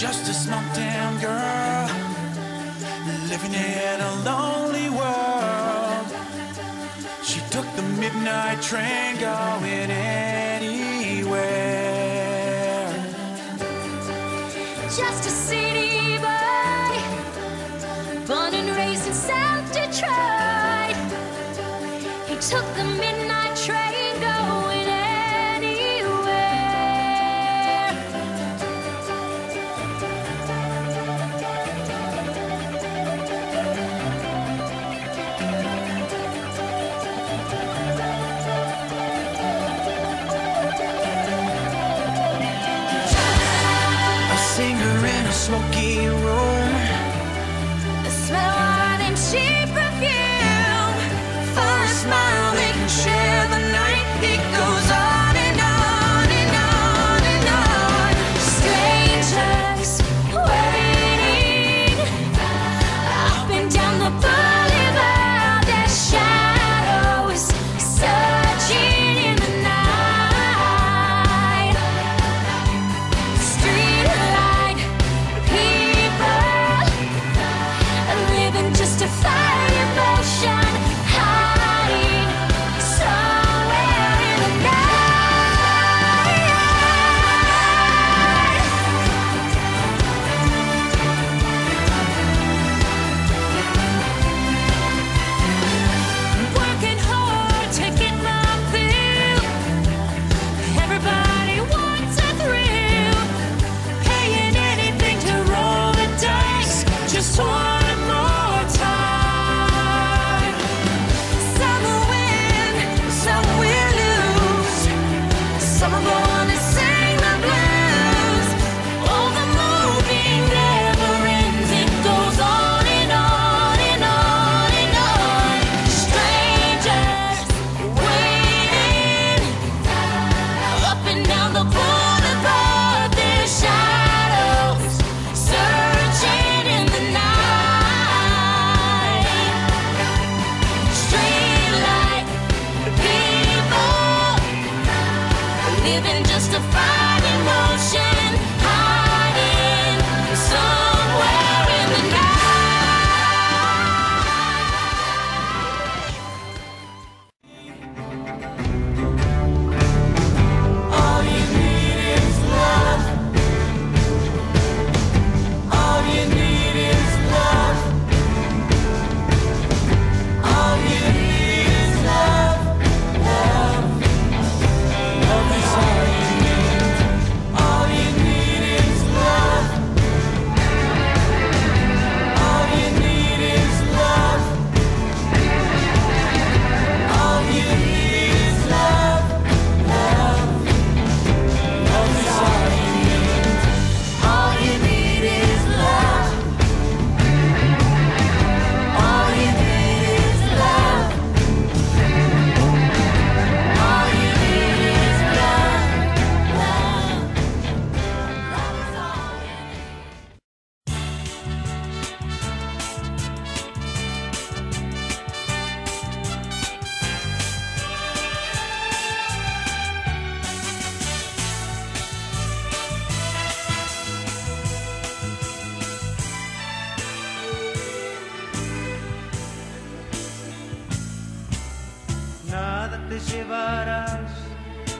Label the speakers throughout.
Speaker 1: just a small town girl living in a lonely world. She took the midnight train going anywhere.
Speaker 2: Just a city.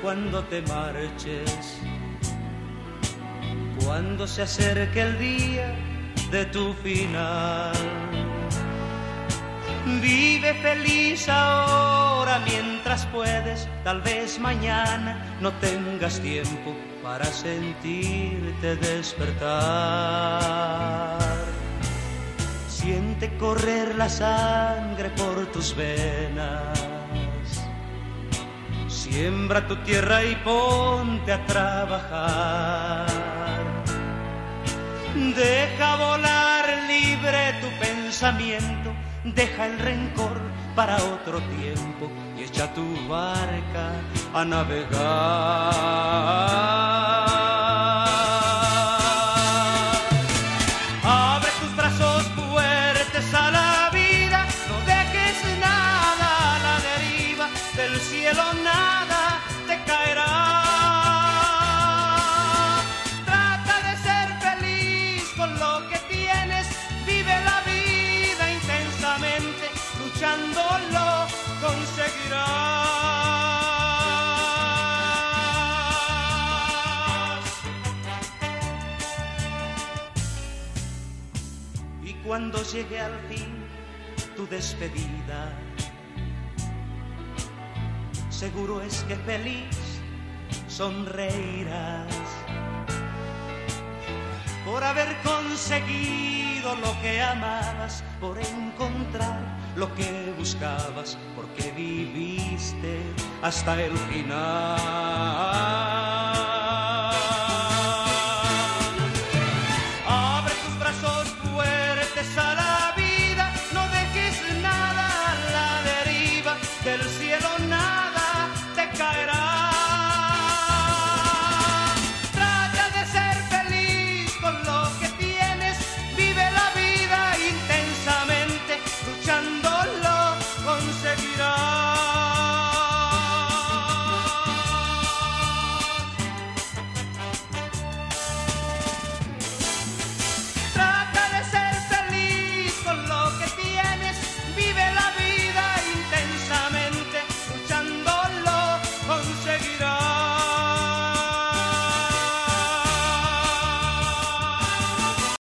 Speaker 3: cuando te marches, cuando se acerque el día de tu final. Vive feliz ahora mientras puedes, tal vez mañana no tengas tiempo para sentirte despertar. Siente correr la sangre por tus venas Siembra tu tierra y ponte a trabajar. Deja volar libre tu pensamiento, deja el rencor para otro tiempo y echa tu barca a navegar. cielo nada te caerá. Trata de ser feliz con lo que tienes, vive la vida intensamente, luchando lo conseguirás. Y cuando llegue al fin tu despedida, seguro es que feliz sonreirás por haber conseguido lo que amabas, por encontrar lo que buscabas, porque viviste hasta el final.